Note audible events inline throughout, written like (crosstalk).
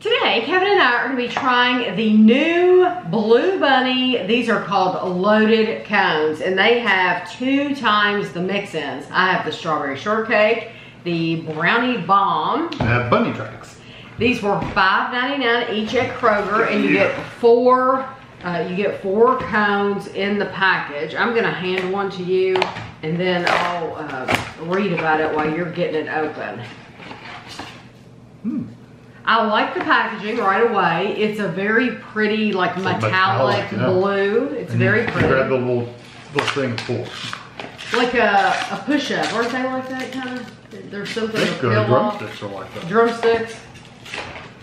Today, Kevin and I are gonna be trying the new Blue Bunny. These are called loaded cones and they have two times the mix-ins. I have the strawberry shortcake, the brownie bomb. I have bunny tracks. These were $5.99 each at Kroger and you get four, uh, you get four cones in the package. I'm gonna hand one to you and then I'll uh, read about it while you're getting it open. Hmm. I like the packaging right away. It's a very pretty, like a metallic, metallic, yeah. blue. It's And very pretty. Grab the little, little thing full. like a, a push-up. Aren't they like that kind of? There's something think peel uh, off. drumsticks are like that. Drumsticks.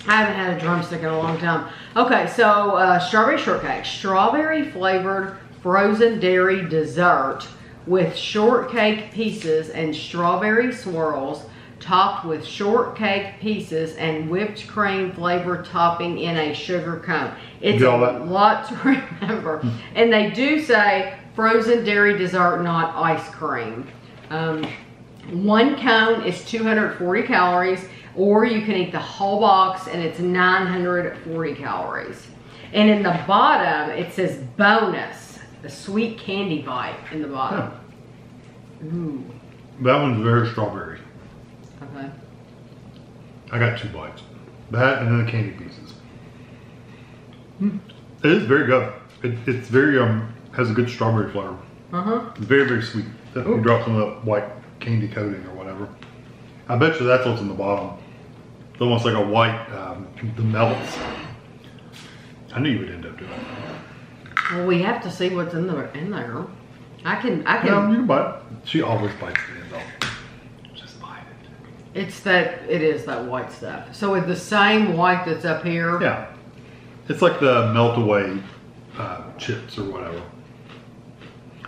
I haven't had a drumstick in a long time. Okay, so uh, strawberry shortcake. Strawberry flavored frozen dairy dessert with shortcake pieces and strawberry swirls topped with shortcake pieces and whipped cream flavor topping in a sugar cone. It's a that? lot to (laughs) remember. and they do say frozen dairy dessert, not ice cream. Um, one cone is 240 calories, or you can eat the whole box and it's 940 calories. And in the bottom, it says bonus, the sweet candy bite in the bottom. Ooh, That one's very strawberry. Okay. I got two bites. That and then the candy pieces. It is very good. It, it's very um has a good strawberry flavor. Uh-huh. It's very very sweet. If Ooh. you drop some of that white candy coating or whatever. I bet you that's what's in the bottom. It's almost like a white um, the melts. I knew you would end up doing that. Well, we have to see what's in there. In there, I can. I can. No, you can bite. She always bites the end off. Just bite it. It's that. It is that white stuff. So with the same white that's up here. Yeah. It's like the melt away uh, chips or whatever.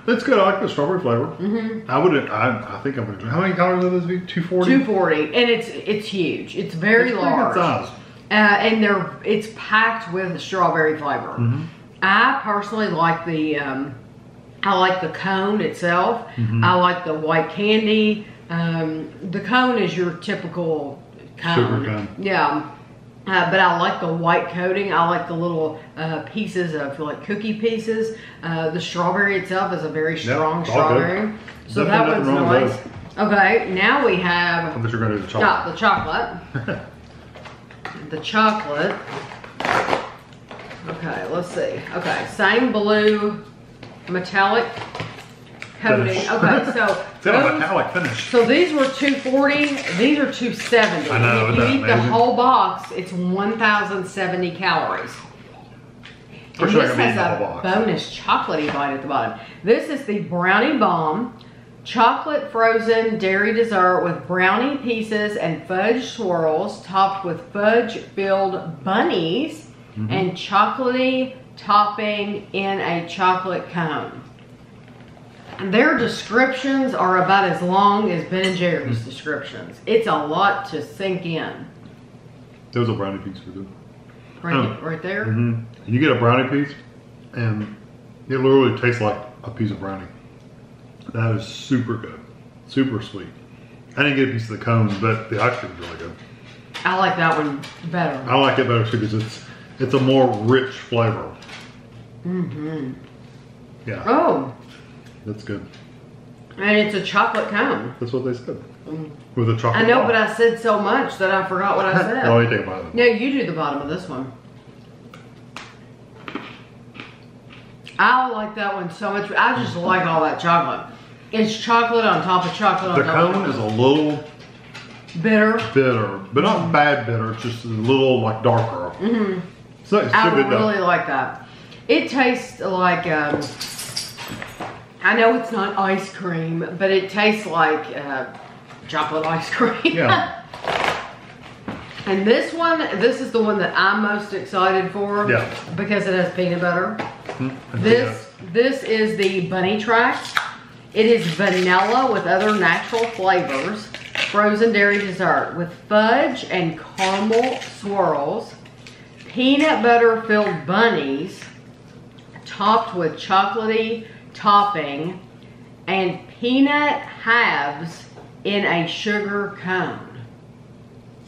It's good. I like the strawberry flavor. Mm-hmm. I would. I, I think I'm gonna. How many calories would this be? Two forty. 240, and it's it's huge. It's very It's good large. size. Uh, and they're it's packed with strawberry flavor. Mm-hmm. I personally like the um, I like the cone itself. Mm-hmm. I like the white candy. Um, the cone is your typical cone. Sugar cone. Yeah. Uh, but I like the white coating. I like the little uh, pieces of like cookie pieces. Uh, the strawberry itself is a very strong it's all good. strawberry. So Definitely that one's nothing wrong with nice. Okay, now we I have thought you were gonna do the chocolate. the chocolate. (laughs) the chocolate. Okay, let's see. Okay, same blue metallic coating. Finish. Okay, (laughs) so It's got a those- metallic finish. so these were 240, these are 270. I know, If you eat the whole box, it's 1,070 calories. For And sure, this has a box. bonus chocolatey bite at the bottom. This is the brownie bomb, chocolate frozen dairy dessert with brownie pieces and fudge swirls topped with fudge filled bunnies Mm-hmm. and chocolatey topping in a chocolate cone. And Their descriptions are about as long as Ben and. Jerry's descriptions. It's a lot to sink in. Those are brownie pieces for. Right, Oh. right there. hmm You get a brownie piece, and it literally tastes like a piece of brownie. That is super good, super sweet. I didn't get a piece of the cone, but the ice cream is really good. I like that one better. I like it better too because it's it's a more rich flavor. Mm-hmm. Yeah, Oh, that's good. and it's a chocolate cone. That's what they said Mm. with a chocolate. I know, but I said so much that I forgot what I (laughs) said. let me take a bite of. No, you do the bottom of this one. I like that one so much. I just like all that chocolate. It's chocolate on top of chocolate on The cone is a little bitter. bitter, but not bad bitter. It's just a little like darker. Mm -hmm. So it's I still good though. really like that. It tastes like, um, I know it's not ice cream, but it tastes like uh, chocolate ice cream. Yeah. (laughs) And this one, this is the one that I'm most excited for. Yeah. Because it has peanut butter. Hmm, I see This this is the bunny track. It is vanilla with other natural flavors. Frozen dairy dessert with fudge and caramel swirls. Peanut butter filled bunnies topped with chocolatey topping and peanut halves in a sugar cone.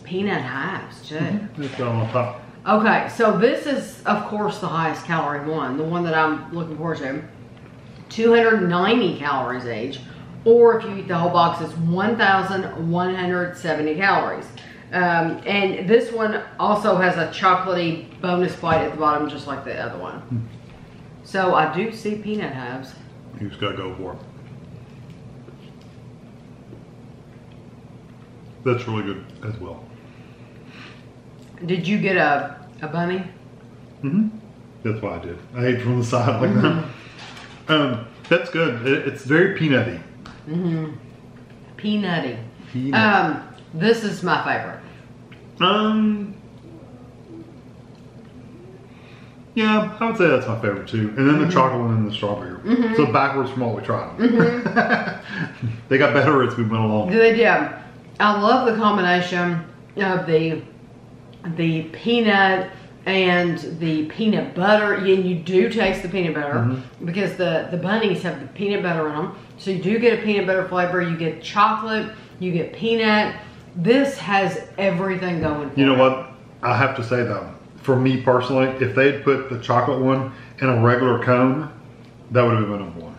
peanut halves too. It's got on top. Okay, so this is, of course, the highest calorie one, the one that I'm looking forward to. 290 calories each, or if you eat the whole box, it's 1,170 calories. Um, and this one also has a chocolatey bonus bite at the bottom, just like the other one. So I do see peanut halves. You just gotta go for it. That's really good as well. Did you get a, a bunny? Mm-hmm. That's what I did. I ate from the side like that. Um, that's good. It, it's very peanutty. Mm-hmm. Peanutty. Peanut. Um, this is my favorite. Um. Yeah, I would say that's my favorite too. And then the mm-hmm. chocolate one and the strawberry. Mm-hmm. So backwards from what we tried. they got better as we went along. They did. I love the combination of the the peanut and the peanut butter. And you do taste the peanut butter Mm-hmm. because the the bunnies have the peanut butter in them. So you do get a peanut butter flavor. You get chocolate. You get peanut. This has everything going. For You know it. what? I have to say though, for me personally, if they had put the chocolate one in a regular cone, that would have been number one.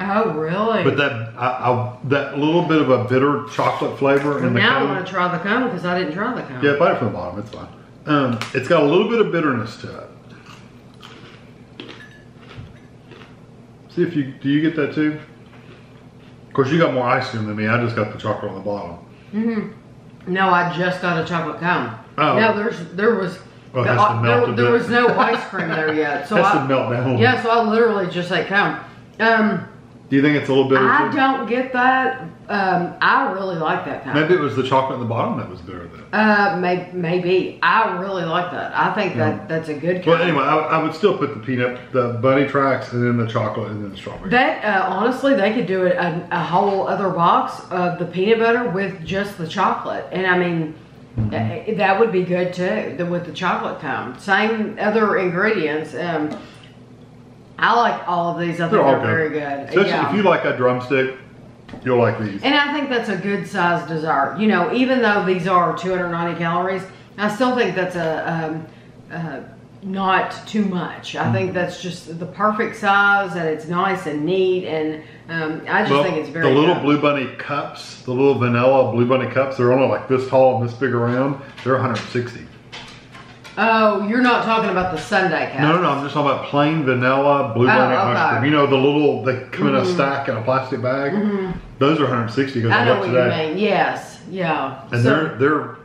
Oh, really? But that I, I, that little bit of a bitter chocolate flavor Well, in the now I cone. want to try the cone because I didn't try the cone. Yeah, bite it from the bottom. It's fine. Um, it's got a little bit of bitterness to it. See if you do you get that too? Of course, you got more ice cream than me. I just got the chocolate on the bottom. Mm hmm No, I just got a chocolate cone. Oh. No, there's there was Oh, it has to melt there, there was no (laughs) ice cream there yet. So That's I, the yeah, so I literally just ate come. Um, Do you think it's a little bitter? I don't get that. Um, I really like that cone. Maybe it was the chocolate in the bottom that was bitter then. Uh, may, maybe. I really like that. I think Yeah. that that's a good cone. Well, anyway, I, I would still put the peanut, the bunny tracks, and then the chocolate, and then the strawberry. That uh, honestly, they could do it a, a whole other box of the peanut butter with just the chocolate, and I mean, Mm-hmm. uh, that would be good too. The, with the chocolate cone, same other ingredients. Um, I like all of these. I think They're they're, very good. Especially Yeah. if you like a drumstick, you'll like these. And I think that's a good size dessert. You know, even though these are 290 calories, I still think that's a um, uh, not too much. I Mm-hmm. think that's just the perfect size, and it's nice and neat, and um, I just Well, think it's very. the little blue bunny cups, the little vanilla blue bunny cups, they're only like this tall and this big around. They're 160. Oh, you're not talking about the sundae cup. No, no, no. I'm just talking about plain vanilla blue Oh, bunny okay. ice cream. You know the little they come in a stack in a plastic bag. Those are 160 because Mm-hmm. I I know what today, you mean. Yes, yeah. and so, they're they're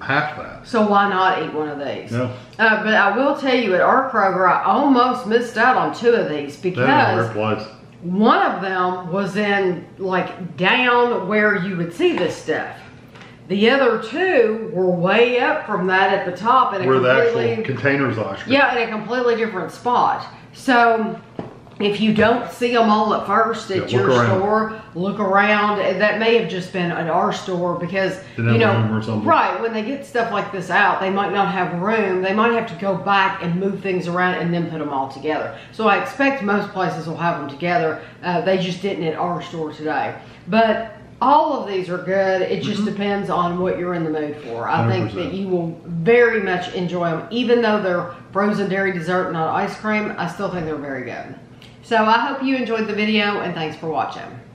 half that. so why not eat one of these? No, Uh, but I will tell you, at our Kroger, I almost missed out on two of these because. One of them was in like down where you would see this stuff. The other two were way up from that at the top in a Where the actual containers cream. yeah in a completely different spot. So if you don't see them all at first at Yeah, your around. store, look around. That may have just been at our store because you know room or something. right when they get stuff like this out, they might not have room. They might have to go back and move things around and then put them all together. So I expect most places will have them together. Uh, they just didn't at our store today, but. All of these are good. It just Mm-hmm. depends on what you're in the mood for. I think 100%. that you will very much enjoy them, even though they're frozen dairy dessert, not ice cream. I still think they're very good. So I hope you enjoyed the video and thanks for watching.